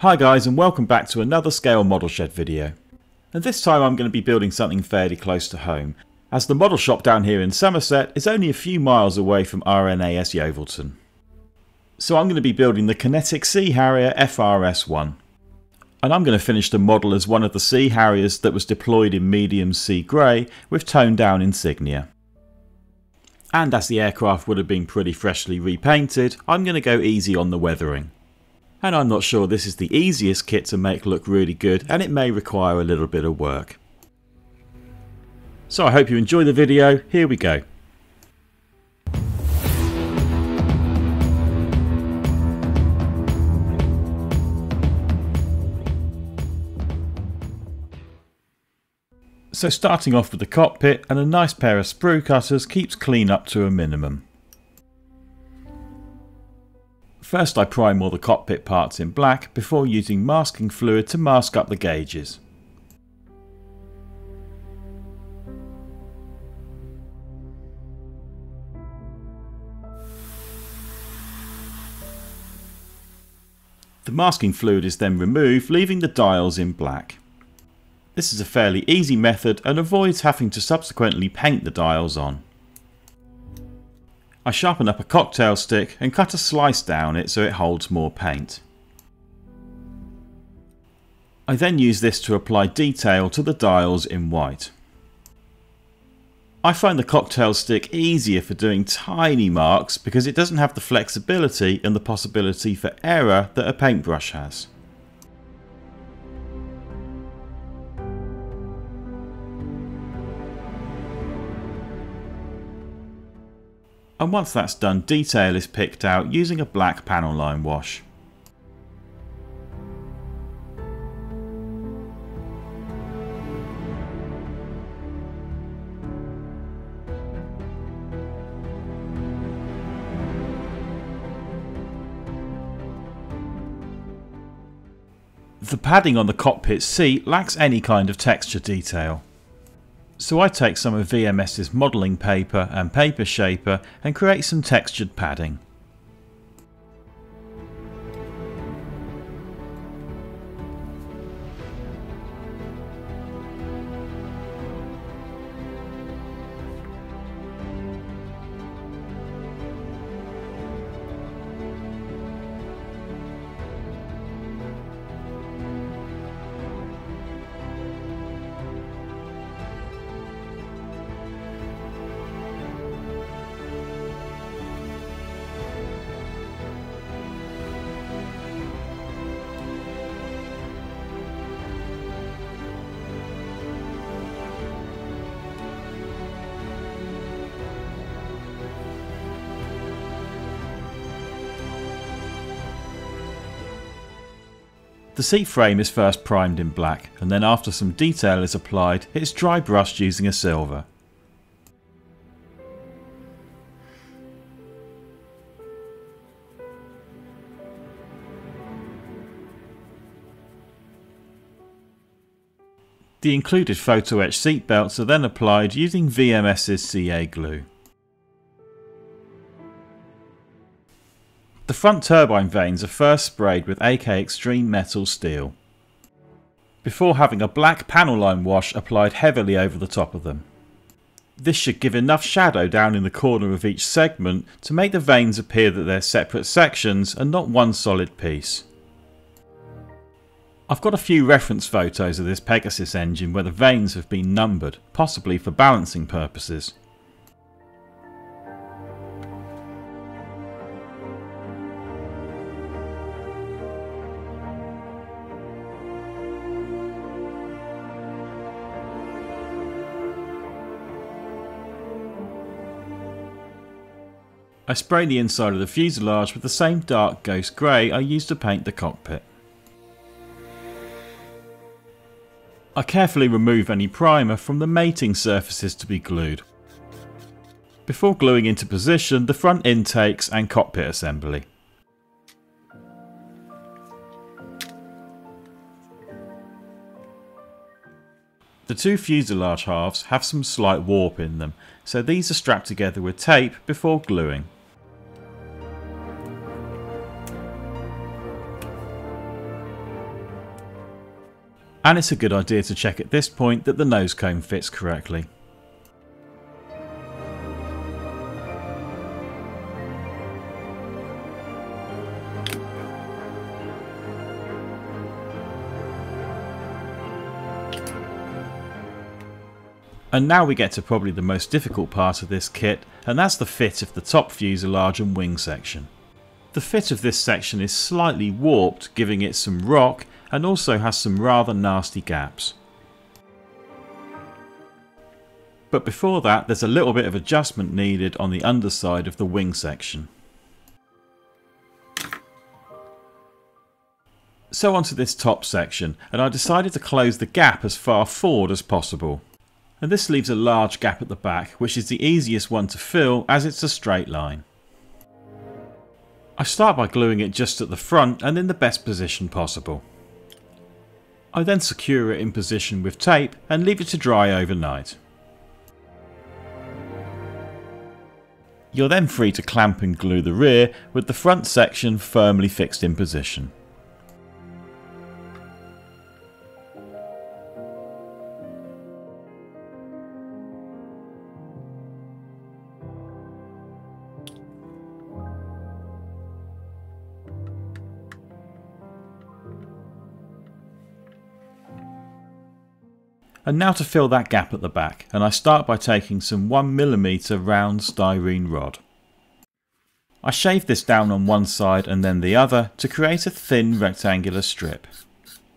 Hi guys and welcome back to another Scale Model Shed video. And this time I'm going to be building something fairly close to home, as the model shop down here in Somerset is only a few miles away from RNAS Yeovilton. So I'm going to be building the Kinetic Sea Harrier FRS-1. And I'm going to finish the model as one of the Sea Harriers that was deployed in medium sea grey with toned down insignia. And as the aircraft would have been pretty freshly repainted, I'm going to go easy on the weathering and I'm not sure this is the easiest kit to make look really good and it may require a little bit of work. So I hope you enjoy the video, here we go. So starting off with the cockpit and a nice pair of sprue cutters keeps clean up to a minimum. First I prime all the cockpit parts in black before using masking fluid to mask up the gauges. The masking fluid is then removed leaving the dials in black. This is a fairly easy method and avoids having to subsequently paint the dials on. I sharpen up a cocktail stick and cut a slice down it so it holds more paint. I then use this to apply detail to the dials in white. I find the cocktail stick easier for doing tiny marks because it doesn't have the flexibility and the possibility for error that a paintbrush has. And once that's done detail is picked out using a black panel line wash. The padding on the cockpit seat lacks any kind of texture detail. So I take some of VMS's modelling paper and paper shaper and create some textured padding. The seat frame is first primed in black and then after some detail is applied it's dry brushed using a silver. The included photo etch seat belts are then applied using VMS's CA glue. The front turbine vanes are first sprayed with AK Extreme Metal Steel, before having a black panel line wash applied heavily over the top of them. This should give enough shadow down in the corner of each segment to make the vanes appear that they're separate sections and not one solid piece. I've got a few reference photos of this Pegasus engine where the vanes have been numbered, possibly for balancing purposes. I spray the inside of the fuselage with the same dark ghost grey I used to paint the cockpit. I carefully remove any primer from the mating surfaces to be glued. Before gluing into position the front intakes and cockpit assembly. The two fuselage halves have some slight warp in them, so these are strapped together with tape before gluing. And it's a good idea to check at this point that the nose cone fits correctly. And now we get to probably the most difficult part of this kit, and that's the fit of the top fuselage and wing section. The fit of this section is slightly warped, giving it some rock, and also has some rather nasty gaps. But before that, there's a little bit of adjustment needed on the underside of the wing section. So onto this top section, and I decided to close the gap as far forward as possible and this leaves a large gap at the back which is the easiest one to fill as it's a straight line. I start by gluing it just at the front and in the best position possible. I then secure it in position with tape and leave it to dry overnight. You're then free to clamp and glue the rear with the front section firmly fixed in position. And now to fill that gap at the back, and I start by taking some 1mm round styrene rod. I shave this down on one side and then the other to create a thin rectangular strip.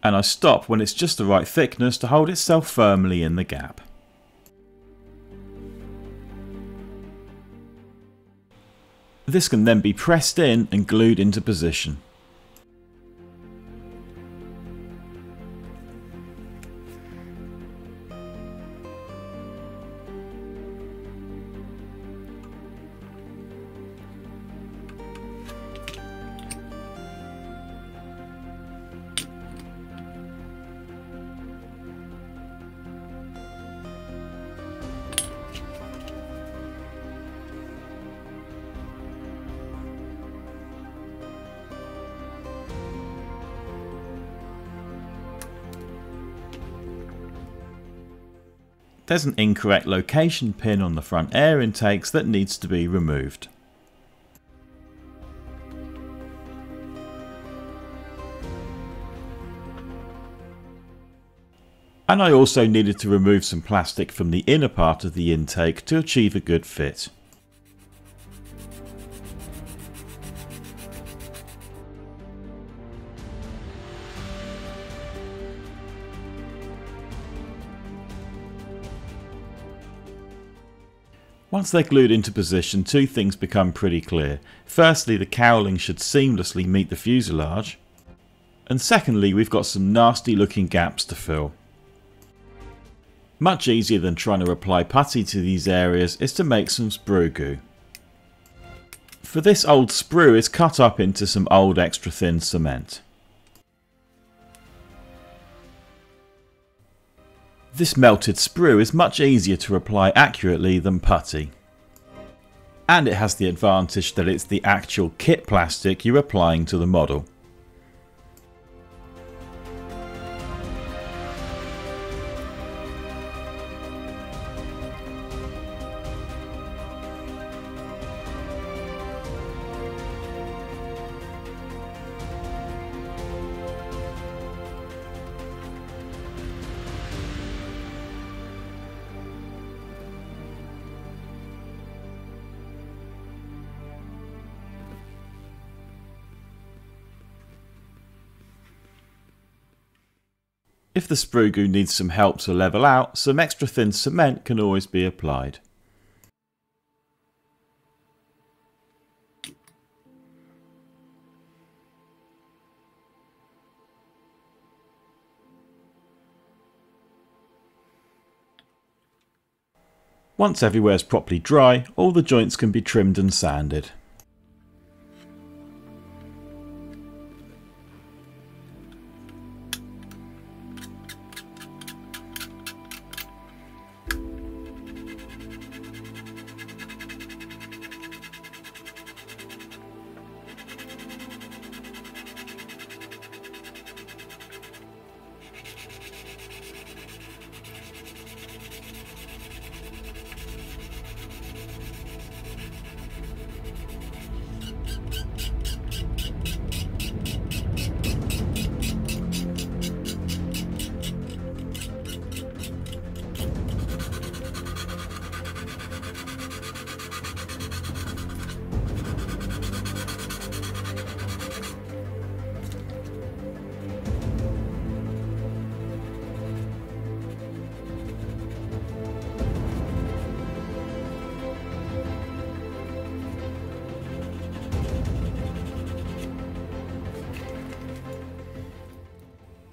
And I stop when it's just the right thickness to hold itself firmly in the gap. This can then be pressed in and glued into position. There's an incorrect location pin on the front air intakes that needs to be removed. And I also needed to remove some plastic from the inner part of the intake to achieve a good fit. Once they're glued into position, two things become pretty clear. Firstly, the cowling should seamlessly meet the fuselage. And secondly, we've got some nasty looking gaps to fill. Much easier than trying to apply putty to these areas is to make some sprue goo. For this old sprue is cut up into some old extra thin cement. This melted sprue is much easier to apply accurately than putty. And it has the advantage that it's the actual kit plastic you're applying to the model. If the sprue goo needs some help to level out, some extra thin cement can always be applied. Once everywhere is properly dry, all the joints can be trimmed and sanded.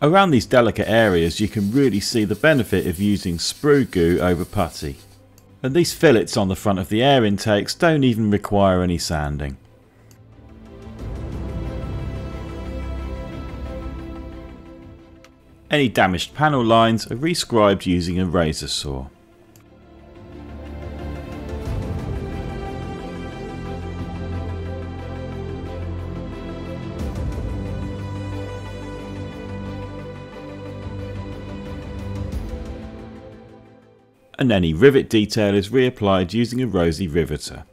Around these delicate areas you can really see the benefit of using sprue goo over putty. And these fillets on the front of the air intakes don't even require any sanding. Any damaged panel lines are rescribed using a razor saw. And any rivet detail is reapplied using a Rosie riveter.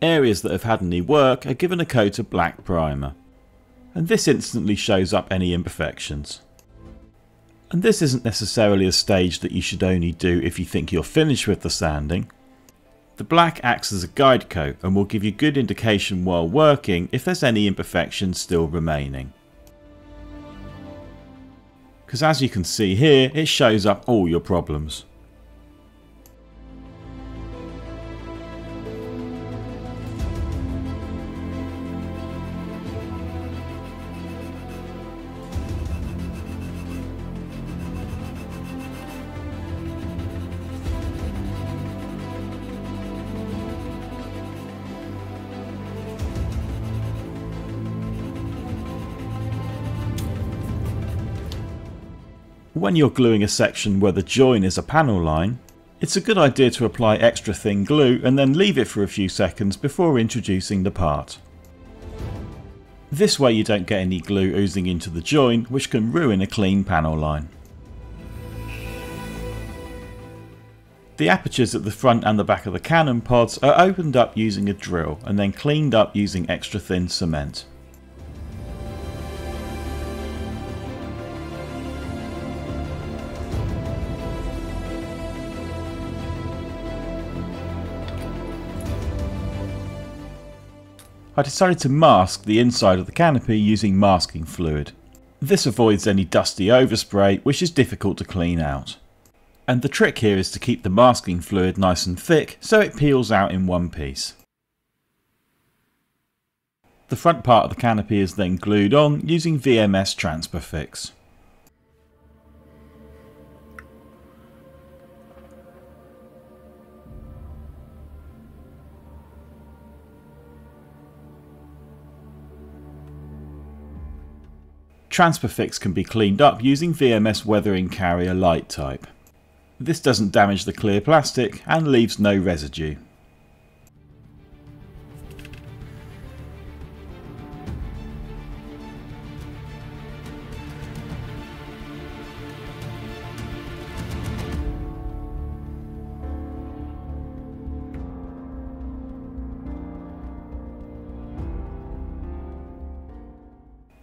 Areas that have had any work are given a coat of black primer, and this instantly shows up any imperfections. And this isn't necessarily a stage that you should only do if you think you're finished with the sanding. The black acts as a guide coat and will give you good indication while working if there's any imperfections still remaining because as you can see here it shows up all your problems. When you're gluing a section where the join is a panel line, it's a good idea to apply extra thin glue and then leave it for a few seconds before introducing the part. This way you don't get any glue oozing into the join which can ruin a clean panel line. The apertures at the front and the back of the cannon pods are opened up using a drill and then cleaned up using extra thin cement. I decided to mask the inside of the canopy using masking fluid. This avoids any dusty overspray which is difficult to clean out. And the trick here is to keep the masking fluid nice and thick so it peels out in one piece. The front part of the canopy is then glued on using VMS Transper-Fix. Transper-Fix can be cleaned up using VMS Weathering Carrier Light type. This doesn't damage the clear plastic and leaves no residue.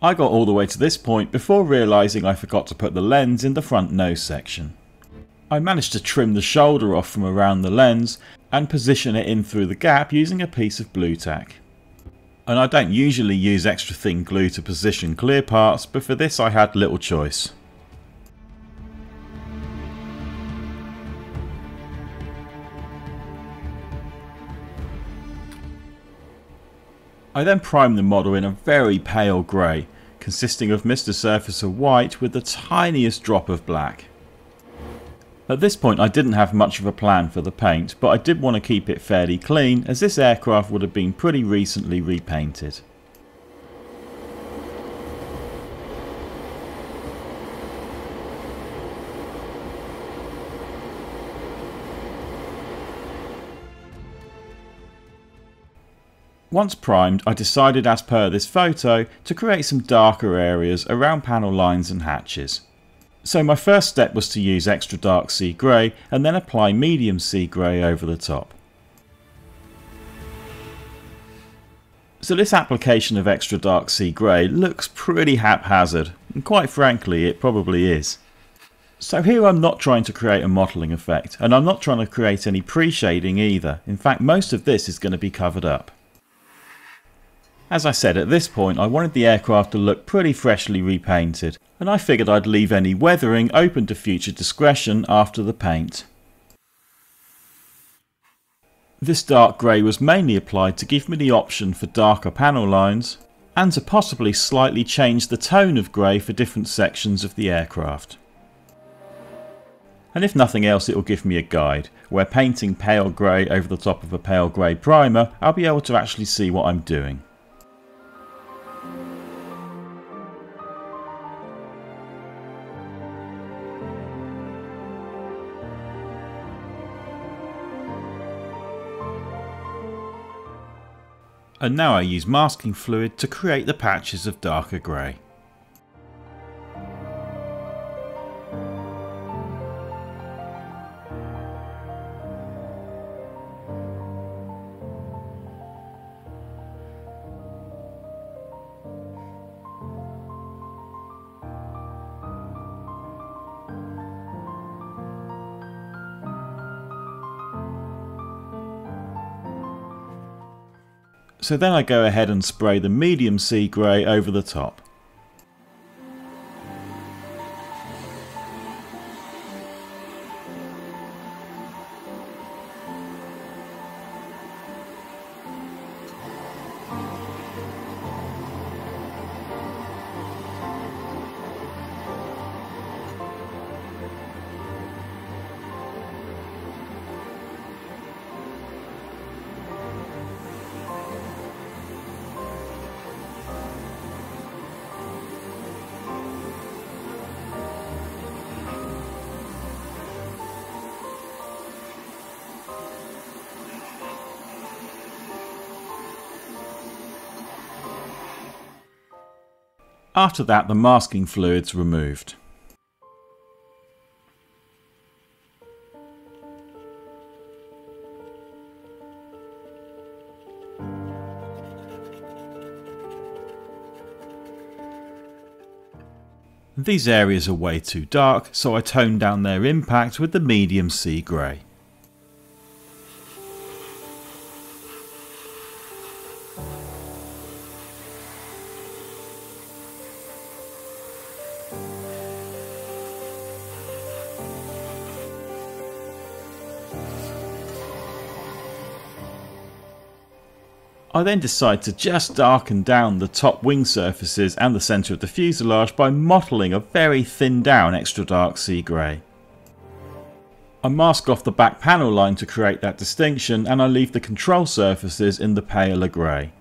I got all the way to this point before realising I forgot to put the lens in the front nose section. I managed to trim the shoulder off from around the lens and position it in through the gap using a piece of Blu Tack. And I don't usually use extra thin glue to position clear parts but for this I had little choice. I then primed the model in a very pale grey, consisting of Mr Surfacer white with the tiniest drop of black. At this point I didn't have much of a plan for the paint, but I did want to keep it fairly clean as this aircraft would have been pretty recently repainted. Once primed, I decided as per this photo to create some darker areas around panel lines and hatches. So my first step was to use extra dark sea grey and then apply medium sea grey over the top. So this application of extra dark sea grey looks pretty haphazard and quite frankly it probably is. So here I'm not trying to create a modelling effect and I'm not trying to create any pre-shading either. In fact most of this is going to be covered up. As I said at this point I wanted the aircraft to look pretty freshly repainted and I figured I'd leave any weathering open to future discretion after the paint. This dark grey was mainly applied to give me the option for darker panel lines and to possibly slightly change the tone of grey for different sections of the aircraft. And if nothing else it will give me a guide, where painting pale grey over the top of a pale grey primer I'll be able to actually see what I'm doing. And now I use masking fluid to create the patches of darker grey. So then I go ahead and spray the medium sea grey over the top. After that the masking fluid's removed. These areas are way too dark, so I toned down their impact with the medium sea grey. I then decide to just darken down the top wing surfaces and the centre of the fuselage by mottling a very thin down extra dark sea grey. I mask off the back panel line to create that distinction and I leave the control surfaces in the paler grey.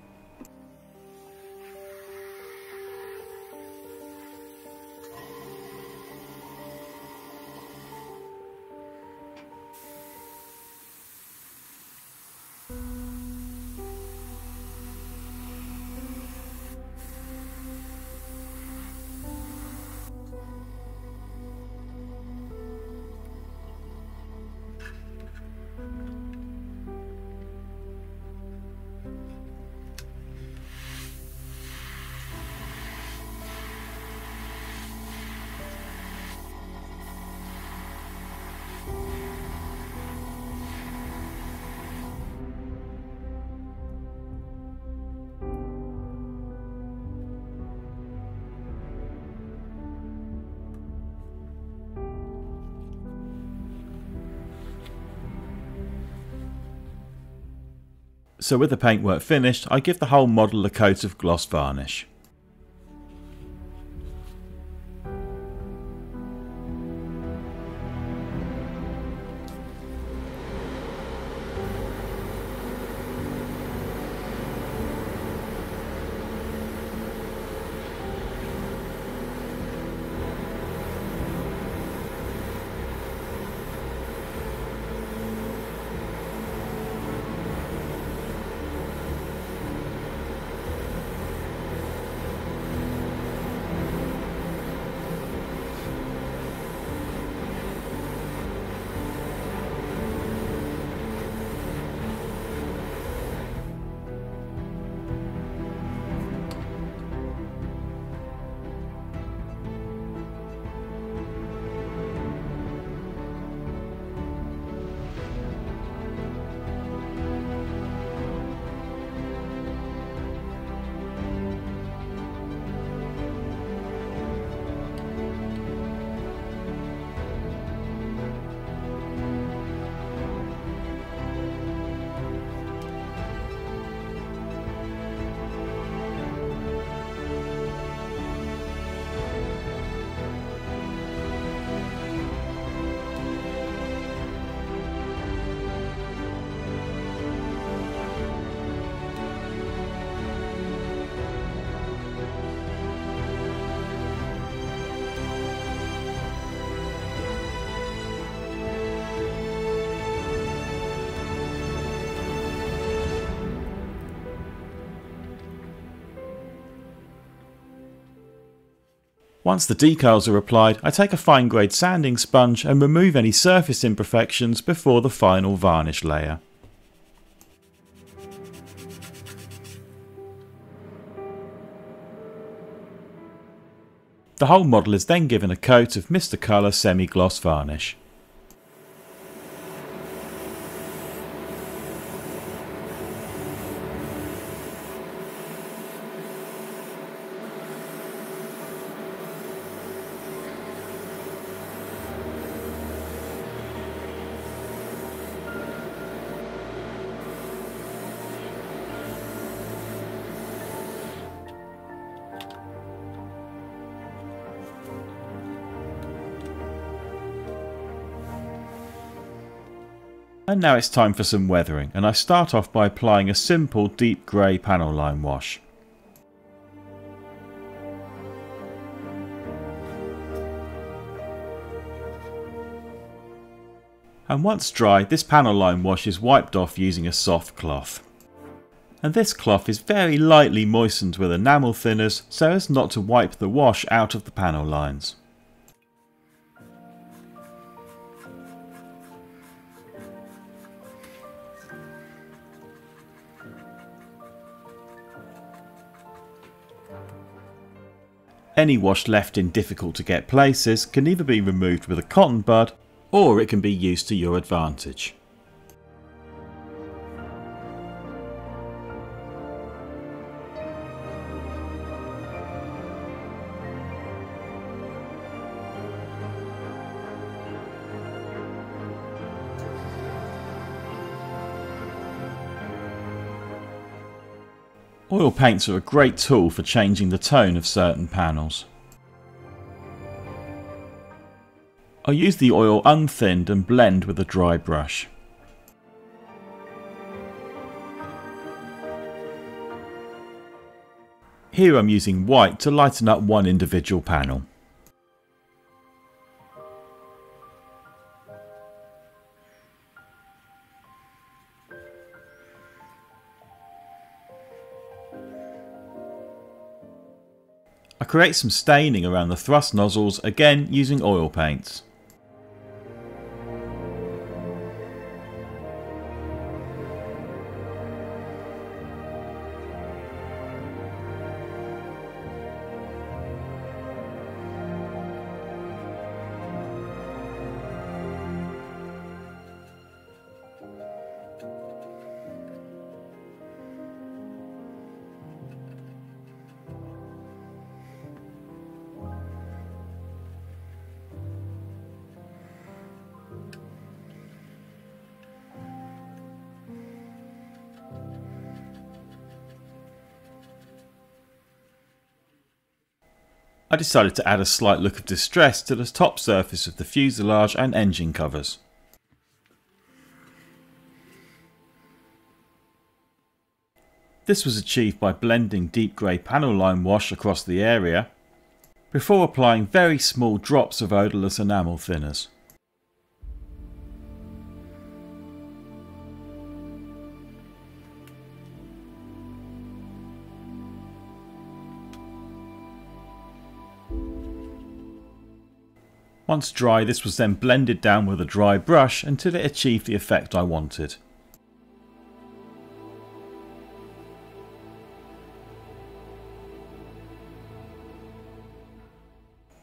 So with the paintwork finished, I give the whole model a coat of gloss varnish. Once the decals are applied, I take a fine grade sanding sponge and remove any surface imperfections before the final varnish layer. The whole model is then given a coat of Mr Colour semi-gloss varnish. And now it's time for some weathering and I start off by applying a simple deep grey panel line wash. And once dry, this panel line wash is wiped off using a soft cloth. And this cloth is very lightly moistened with enamel thinners so as not to wipe the wash out of the panel lines. Any wash left in difficult to get places can either be removed with a cotton bud or it can be used to your advantage. Oil paints are a great tool for changing the tone of certain panels. I use the oil unthinned and blend with a dry brush. Here I'm using white to lighten up one individual panel. I create some staining around the thrust nozzles, again using oil paints. I decided to add a slight look of distress to the top surface of the fuselage and engine covers. This was achieved by blending deep grey panel line wash across the area, before applying very small drops of odourless enamel thinners. Once dry this was then blended down with a dry brush until it achieved the effect I wanted.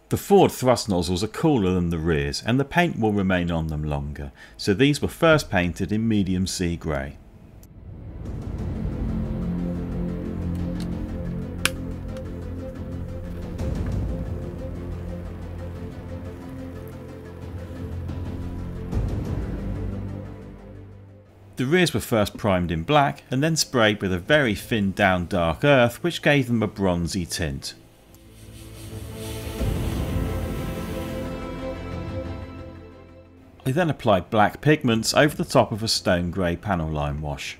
The forward thrust nozzles are cooler than the rears and the paint will remain on them longer, so these were first painted in medium sea grey. The rears were first primed in black and then sprayed with a very thin down dark earth which gave them a bronzy tint. I then applied black pigments over the top of a stone grey panel line wash.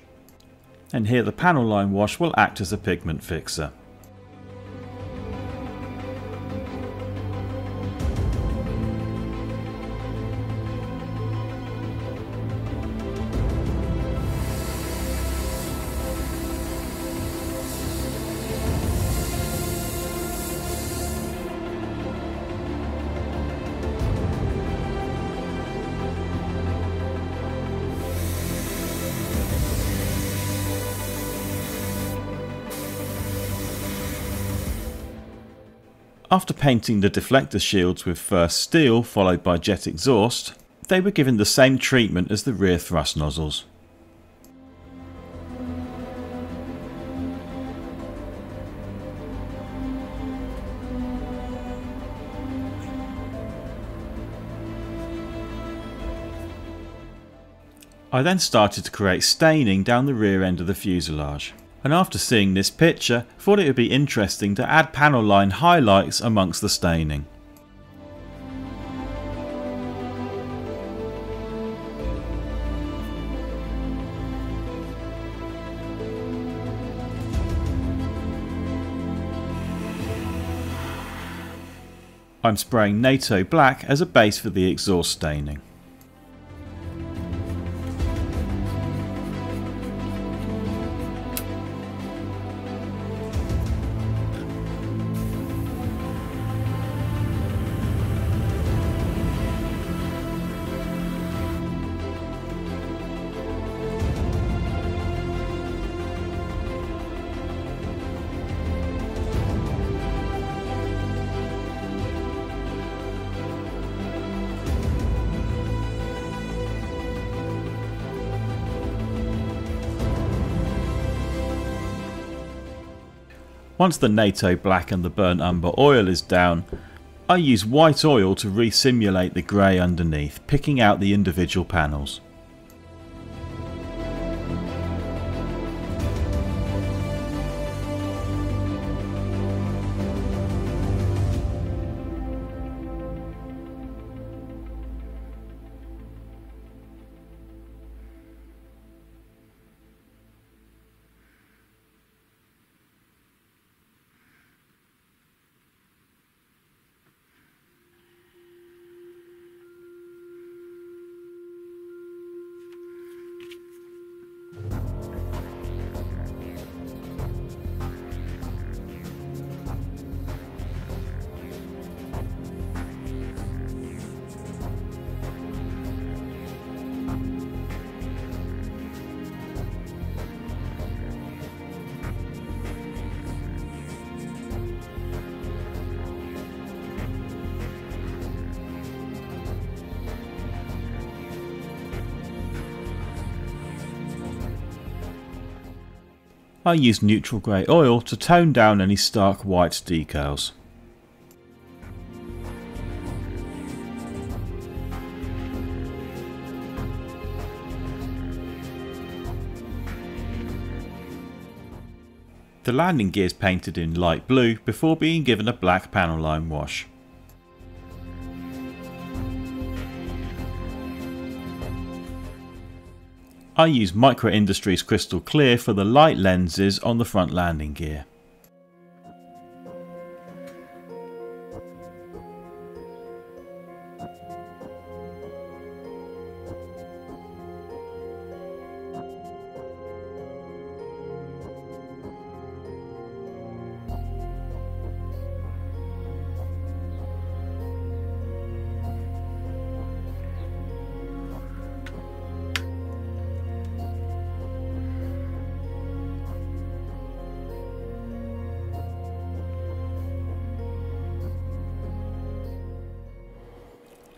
And here the panel line wash will act as a pigment fixer. After painting the deflector shields with first steel followed by jet exhaust, they were given the same treatment as the rear thrust nozzles. I then started to create staining down the rear end of the fuselage and after seeing this picture thought it would be interesting to add panel line highlights amongst the staining. I'm spraying NATO black as a base for the exhaust staining. Once the NATO black and the burnt umber oil is down, I use white oil to re-simulate the grey underneath, picking out the individual panels. I use neutral grey oil to tone down any stark white decals. The landing gear is painted in light blue before being given a black panel line wash. I use Micro Industries Crystal Clear for the light lenses on the front landing gear.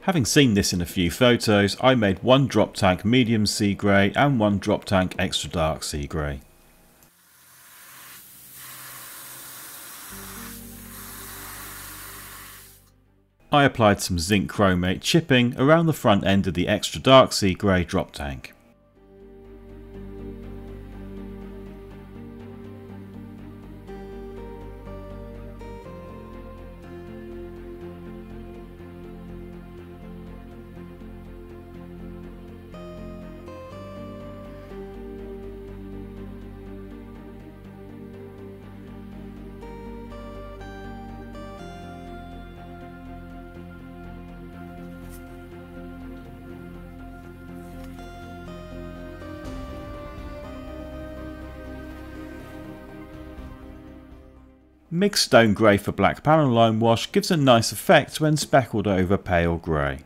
Having seen this in a few photos, I made one drop tank medium sea grey and one drop tank extra dark sea grey. I applied some zinc chromate chipping around the front end of the extra dark sea grey drop tank. Mixed stone grey for black panel line wash gives a nice effect when speckled over pale grey.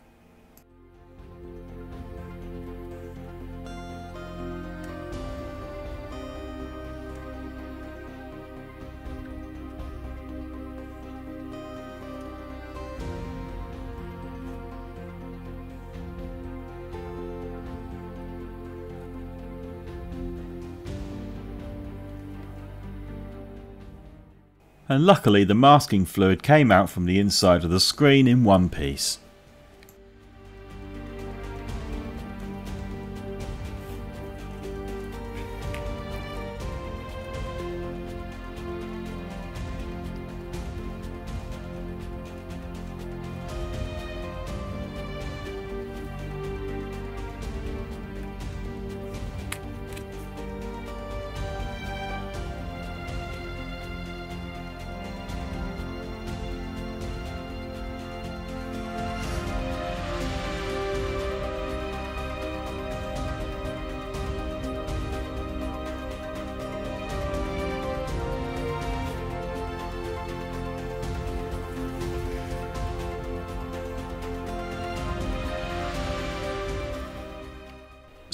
And luckily the masking fluid came out from the inside of the screen in one piece.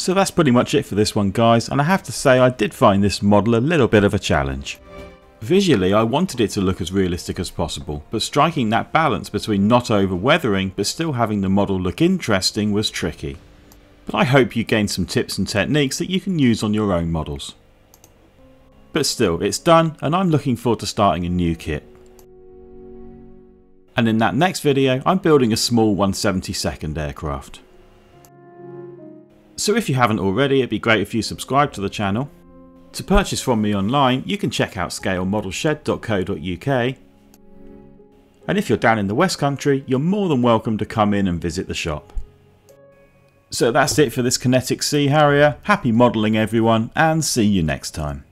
So that's pretty much it for this one guys and I have to say I did find this model a little bit of a challenge. Visually I wanted it to look as realistic as possible but striking that balance between not over weathering but still having the model look interesting was tricky. But I hope you gained some tips and techniques that you can use on your own models. But still it's done and I'm looking forward to starting a new kit. And in that next video I'm building a small 172nd aircraft. So if you haven't already, it'd be great if you subscribe to the channel. To purchase from me online, you can check out scalemodelshed.co.uk. And if you're down in the West Country, you're more than welcome to come in and visit the shop. So that's it for this Kinetic Sea Harrier. Happy modelling everyone, and see you next time.